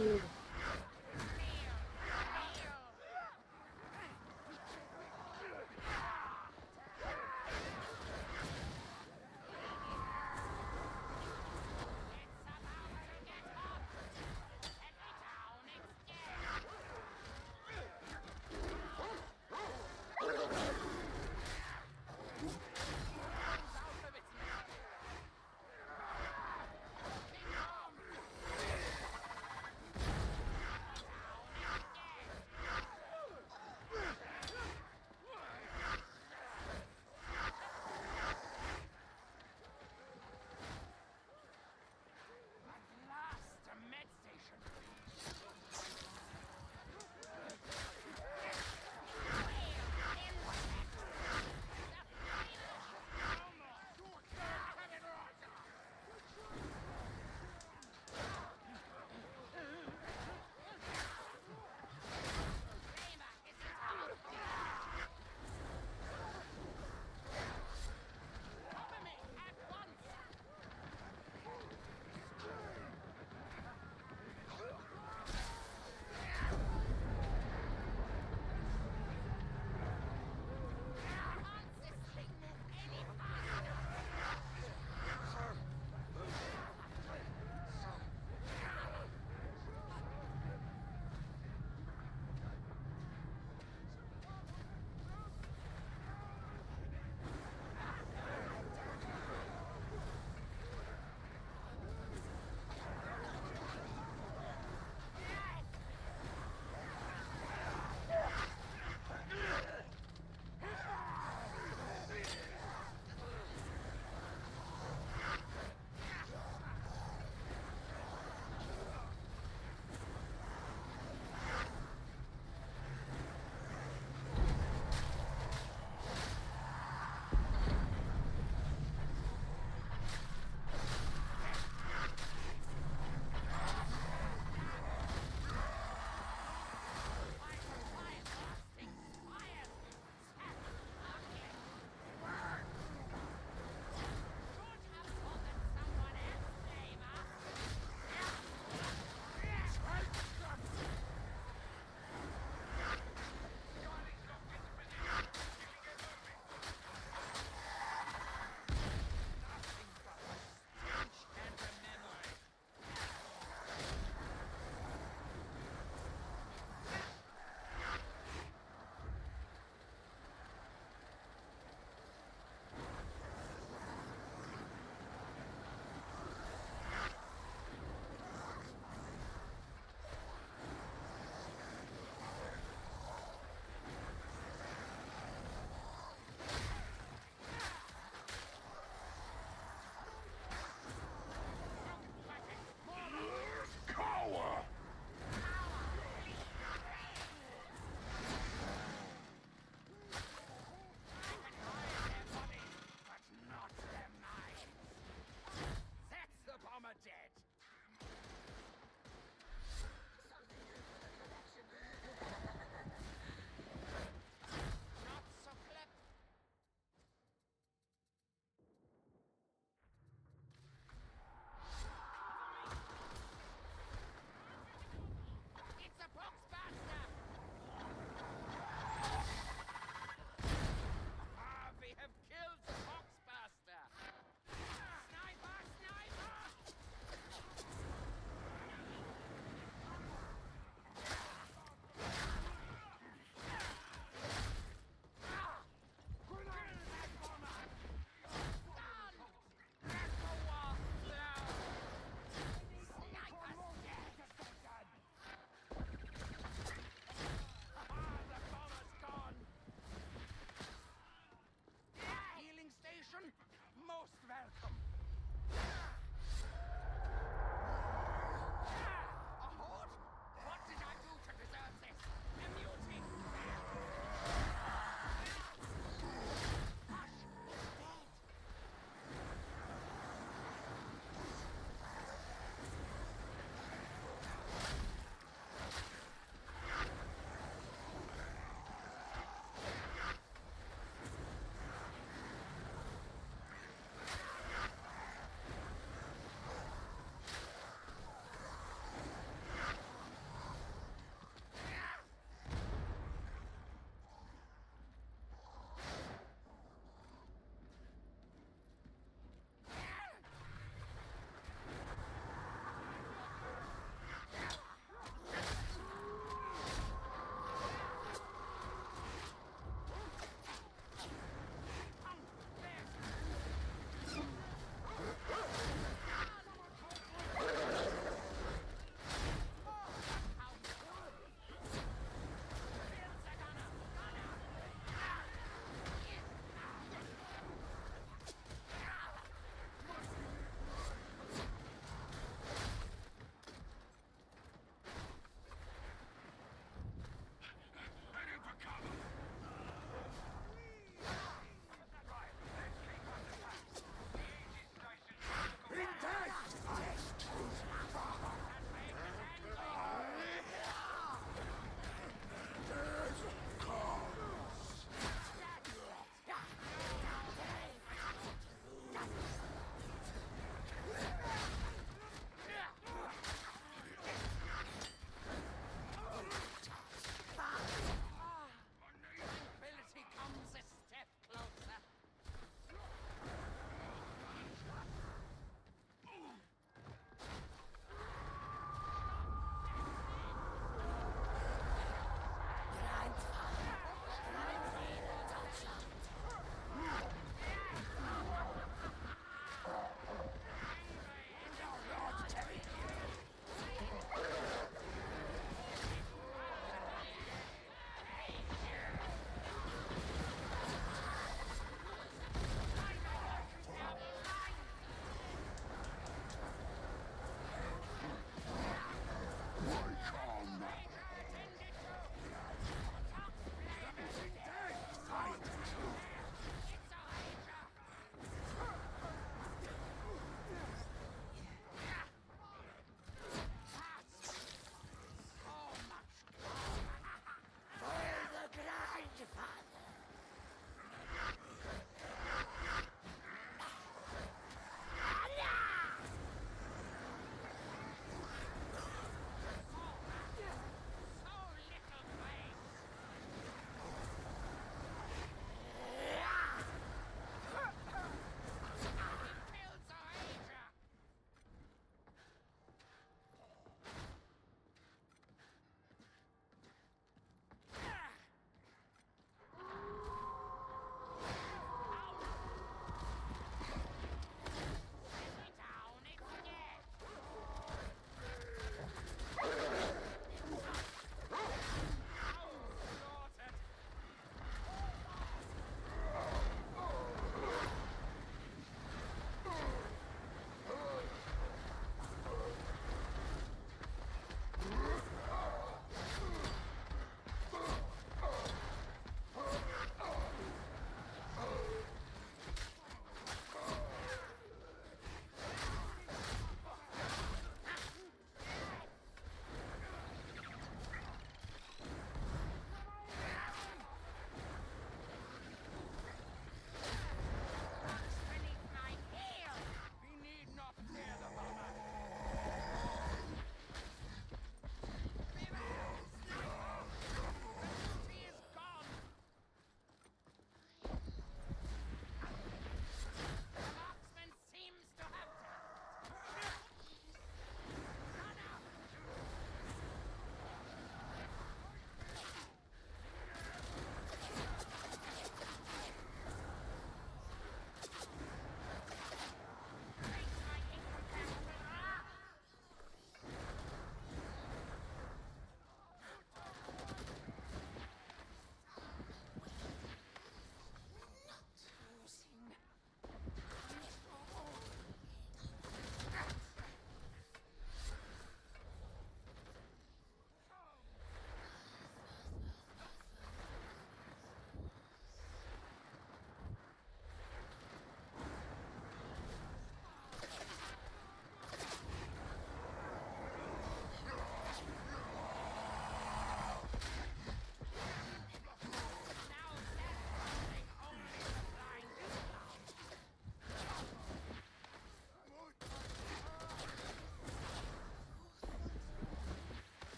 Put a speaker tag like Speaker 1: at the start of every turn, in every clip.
Speaker 1: It's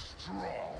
Speaker 1: Sweet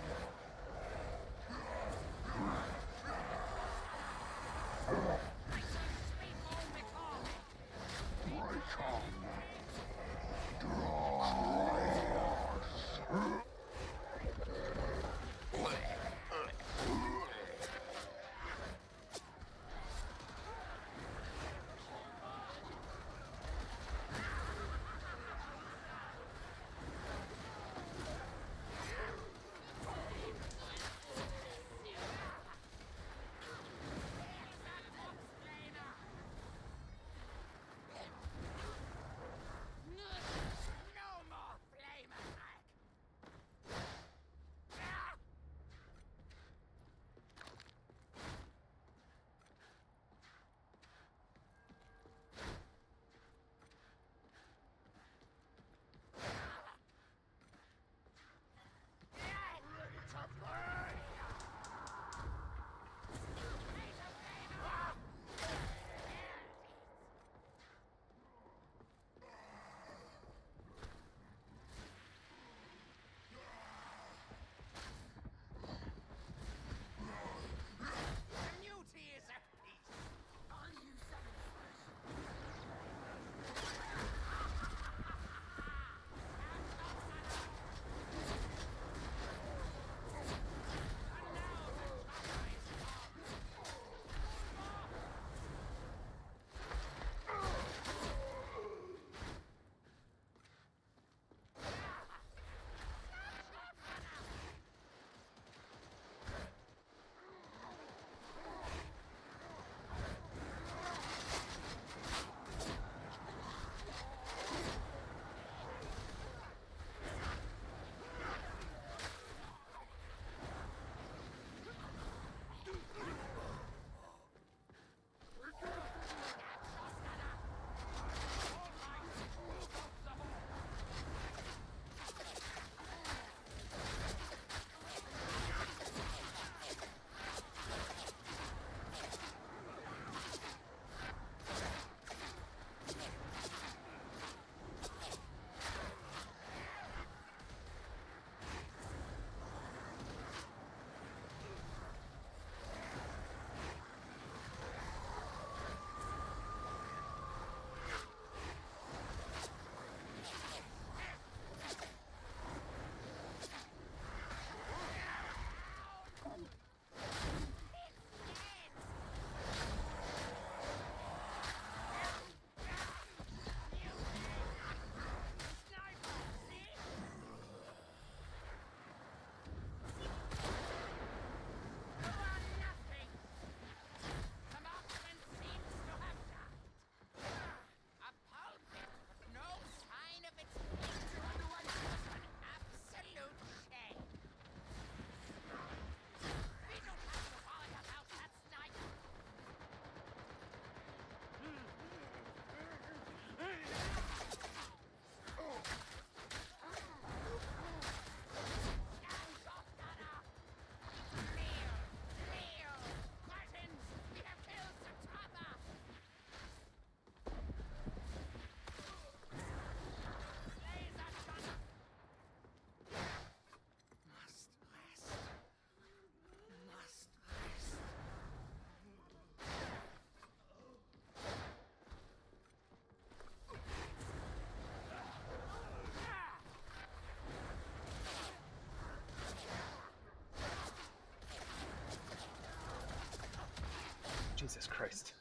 Speaker 2: Jesus Christ.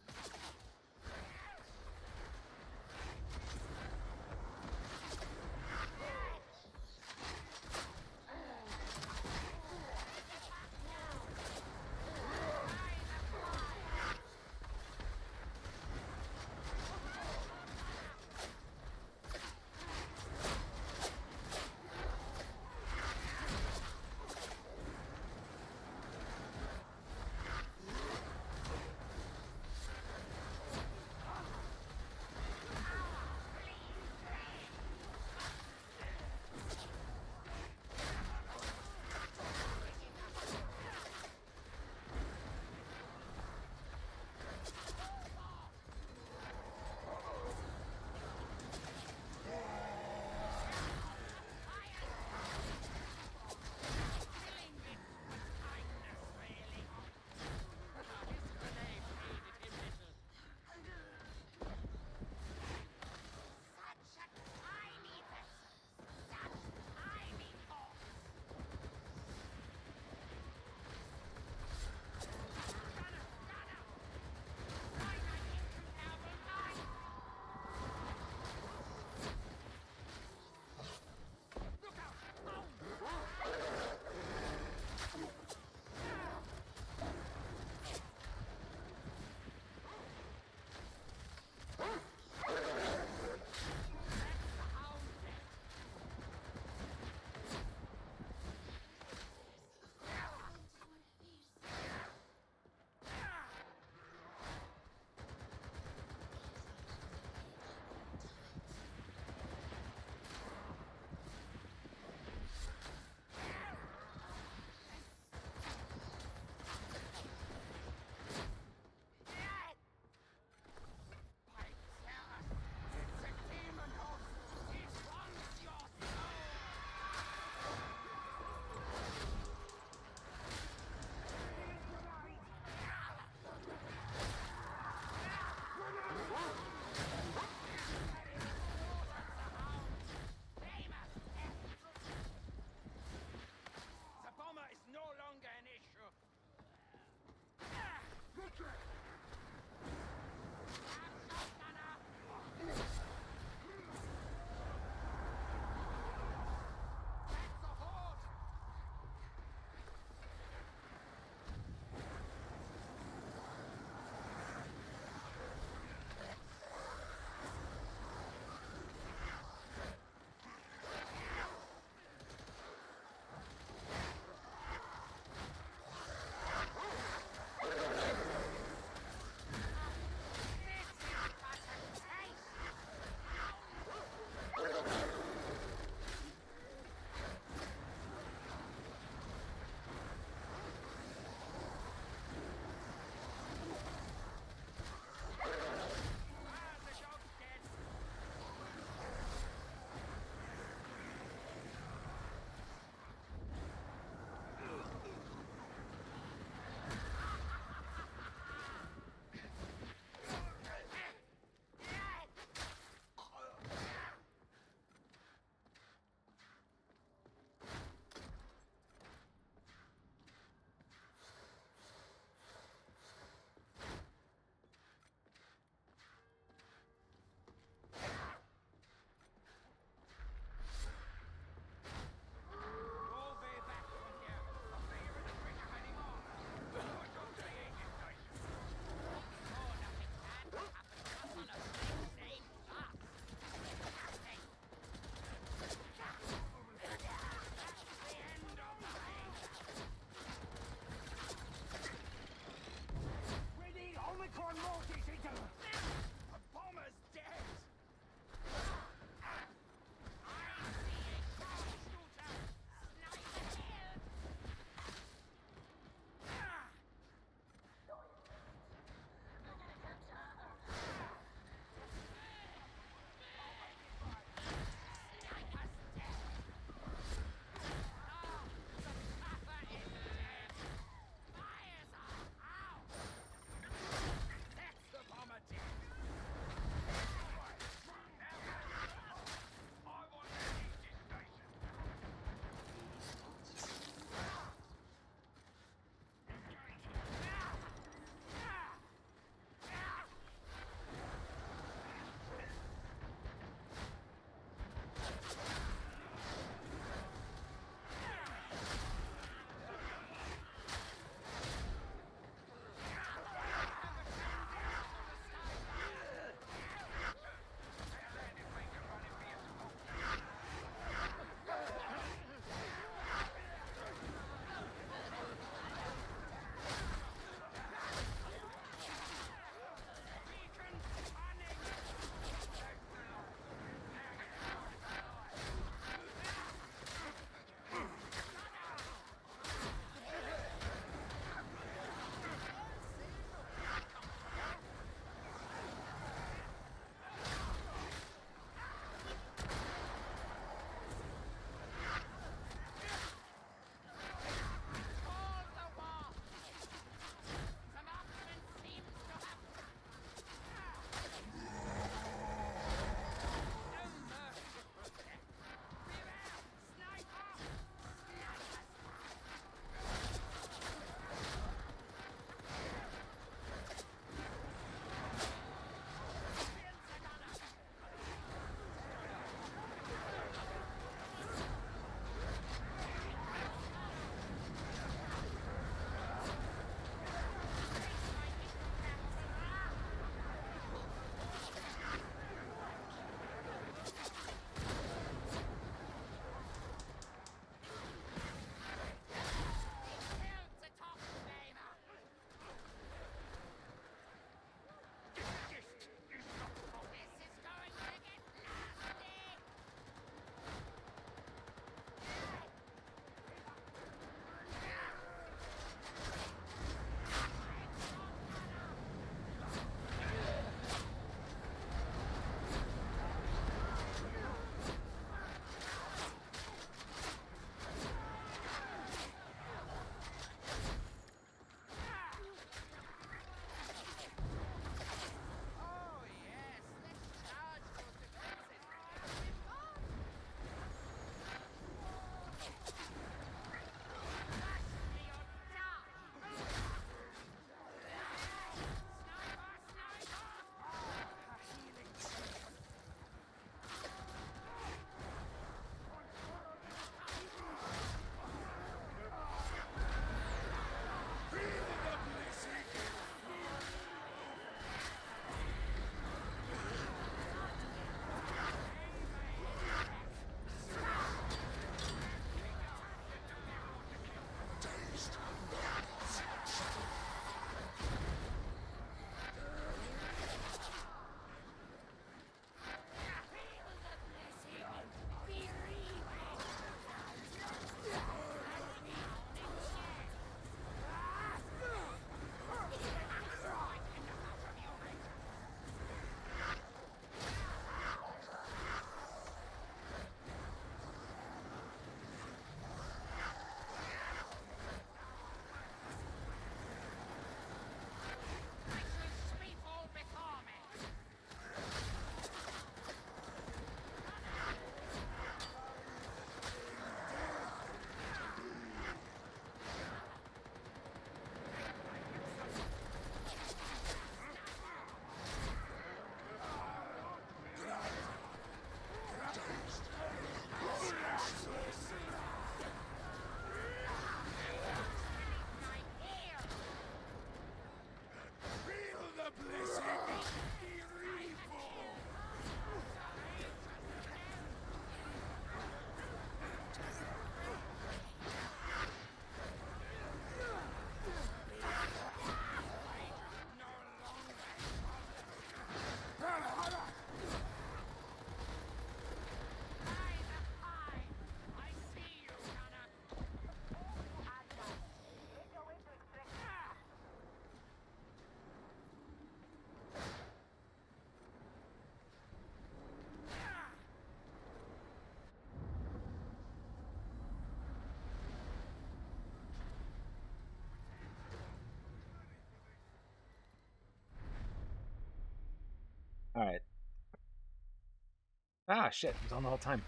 Speaker 2: Ah, shit. It was on the whole time.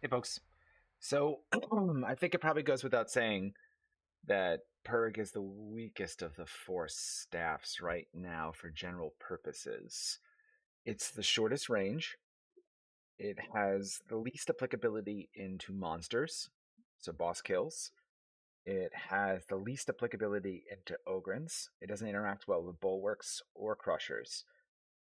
Speaker 2: Hey, folks. So, I think it probably goes without saying that Purrg is the weakest of the four staffs right now for general purposes. It's the shortest range. It has the least applicability into monsters, so boss kills. It has the least applicability into Ogryns. It doesn't interact well with bulwarks or crushers.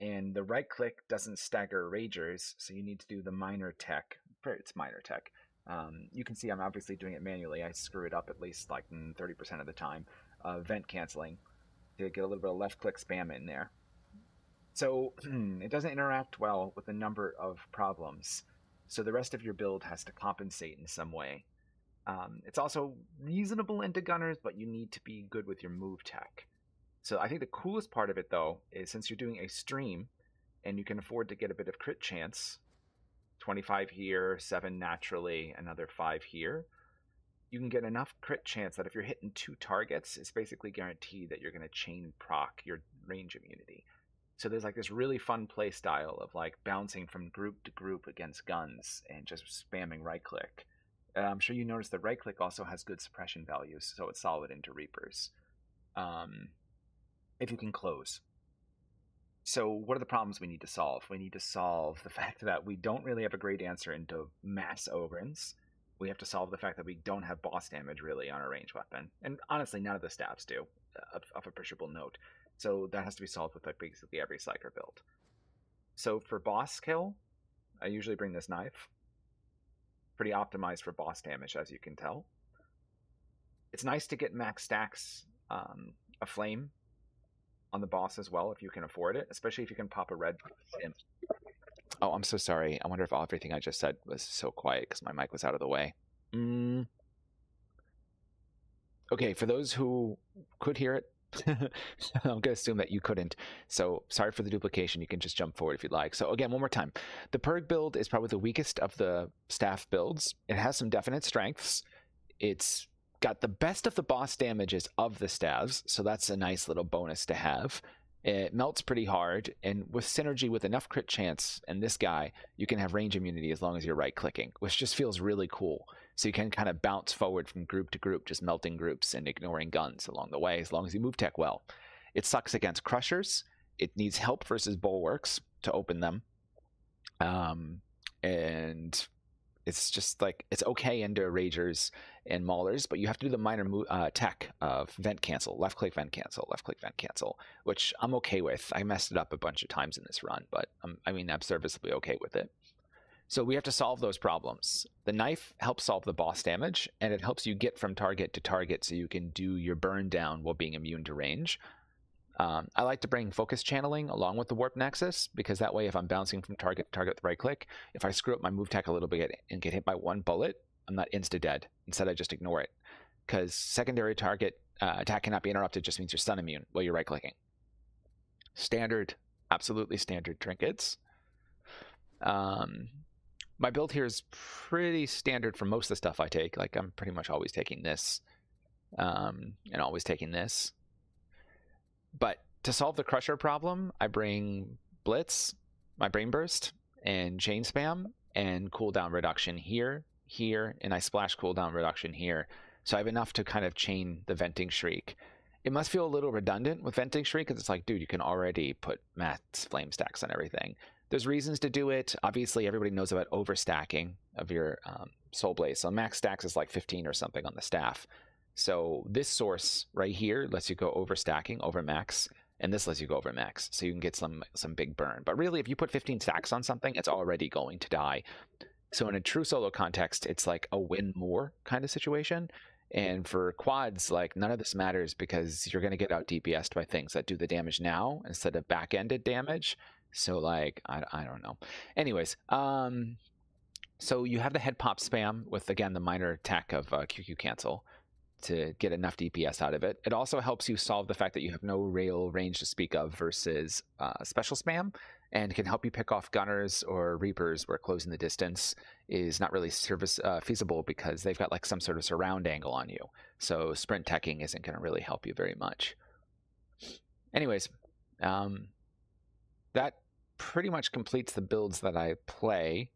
Speaker 2: And the right click doesn't stagger ragers, so you need to do the minor tech. It's minor tech. Um, you can see I'm obviously doing it manually. I screw it up at least like 30% mm, of the time. Uh, vent canceling to get a little bit of left click spam in there. So it doesn't interact well with a number of problems. So the rest of your build has to compensate in some way. Um, it's also reasonable into gunners, but you need to be good with your move tech. So I think the coolest part of it, though, is since you're doing a stream and you can afford to get a bit of crit chance 25 here, 7 naturally, another 5 here you can get enough crit chance that if you're hitting two targets, it's basically guaranteed that you're going to chain proc your range immunity. So there's like this really fun play style of like bouncing from group to group against guns and just spamming right click. I'm sure you noticed that right click also has good suppression values, so it's solid into Reapers. Um, if you can close. So, what are the problems we need to solve? We need to solve the fact that we don't really have a great answer into mass Ogryns. We have to solve the fact that we don't have boss damage really on our range weapon. And honestly, none of the staffs do, uh, of, of appreciable note. So, that has to be solved with like basically every Psyker build. So, for boss kill, I usually bring this knife pretty optimized for boss damage, as you can tell. It's nice to get max stacks um, a flame on the boss as well if you can afford it, especially if you can pop a red. Oh, I'm so sorry. I wonder if all everything I just said was so quiet because my mic was out of the way. Mm. Okay, for those who could hear it, I'm going to assume that you couldn't. So sorry for the duplication. You can just jump forward if you'd like. So again, one more time. The Purrg build is probably the weakest of the staff builds. It has some definite strengths. It's got the best of the boss damages of the staves, so that's a nice little bonus to have. It melts pretty hard, and with synergy with enough crit chance and this guy, you can have range immunity as long as you're right clicking, which just feels really cool. So you can kind of bounce forward from group to group, just melting groups and ignoring guns along the way, as long as you move tech well. It sucks against crushers. It needs help versus bulwarks to open them. Um, and it's just like it's okay into ragers and maulers, but you have to do the minor mo- uh, tech of vent cancel, left click vent cancel, left click vent cancel, which I'm okay with. I messed it up a bunch of times in this run, but I mean I'm serviceably okay with it. So we have to solve those problems. The knife helps solve the boss damage, and it helps you get from target to target so you can do your burn down while being immune to range. Um, I like to bring focus channeling along with the warp nexus because that way, if I'm bouncing from target to target with right click, if I screw up my move tech a little bit and get hit by one bullet, I'm not insta dead. Instead, I just ignore it because secondary target uh, attack cannot be interrupted just means you're stun immune while you're right clicking. Standard, absolutely standard trinkets. Um, my build here is pretty standard for most of the stuff I take. Like I'm pretty much always taking this um, and always taking this. But to solve the crusher problem, I bring Blitz, my Brain Burst, and Chain Spam, and cooldown reduction here, here, and I splash cooldown reduction here. So I have enough to kind of chain the Venting Shriek. It must feel a little redundant with Venting Shriek because it's like, dude, you can already put max flame stacks on everything. There's reasons to do it. Obviously, everybody knows about overstacking of your um, Soul Blaze. So max stacks is like 15 or something on the staff. So this source right here lets you go over stacking, over max, and this lets you go over max, so you can get some some big burn. But really, if you put 15 stacks on something, it's already going to die. So in a true solo context, it's like a win more kind of situation. And for quads, like none of this matters because you're going to get out DPSed by things that do the damage now instead of back ended damage. So like I, I don't know. Anyways, um, so you have the head pop spam with again the minor attack of uh, QQ cancel to get enough DPS out of it. It also helps you solve the fact that you have no rail range to speak of versus uh, special spam, and can help you pick off gunners or reapers where closing the distance is not really service uh, feasible because they've got like some sort of surround angle on you. So sprint teching isn't going to really help you very much. Anyways, um, that pretty much completes the builds that I play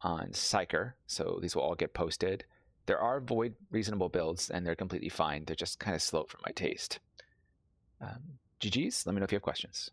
Speaker 2: on Psyker. So these will all get posted. There are void reasonable builds, and they're completely fine. They're just kind of slow for my taste. Um, GG's. Let me know if you have questions.